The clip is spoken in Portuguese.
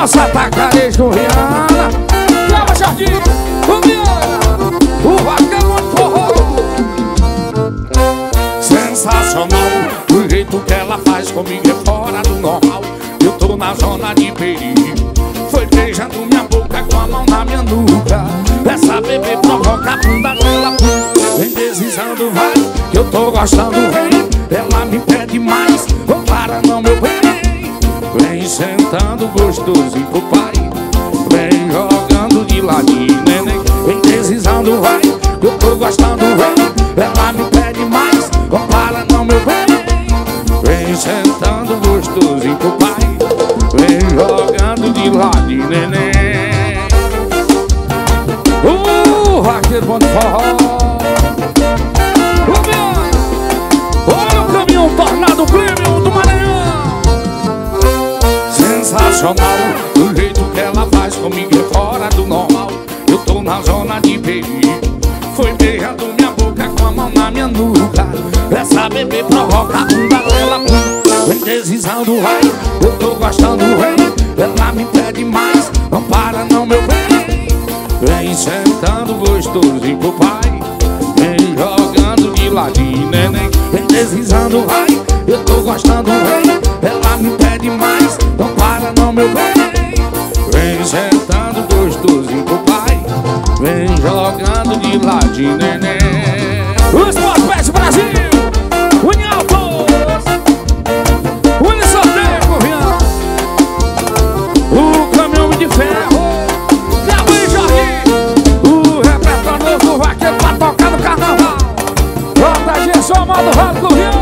nossa tacarejo Rihanna. Chama, Jardim, Viana, o vagão forró. Sensacional, o jeito que ela faz comigo é fora do normal. Eu tô na zona de perigo. Foi beijando minha boca com a mão na minha nuca. Essa bebê provoca a bunda dela. Vem deslizando, vai, que eu tô gostando, vem Vem sentando gostosinho pro pai Vem jogando de ladinho, neném. Vem deslizando, vai Eu tô gostando, vem. Ela me pede mais Não para não, meu bem Vem sentando gostosinho pro pai Vem jogando de ladinho, neném Sensacional O jeito que ela faz comigo é fora do normal. Eu tô na zona de perigo Foi beijando minha boca com a mão na minha nuca. Essa bebê provoca a bunda dela. Vem deslizando, vai Eu tô gostando, vem Ela me pede mais Não para não, meu bem. Vem sentando gostosinho pro pai. Vem jogando de ladinho, neném. Vem deslizando, vai Eu tô gostando, vem Ela me pede mais meu bem Vem sentado gostosinho pro pai. Vem jogando de ladinho neném. Os Podpés Brasil União Une sorteio, Vian O caminhão de ferro. Cabo e Jorginho O repertório novo vaqueiro pra tocar no carnaval. Volta a Gerson, modo rock do Rio.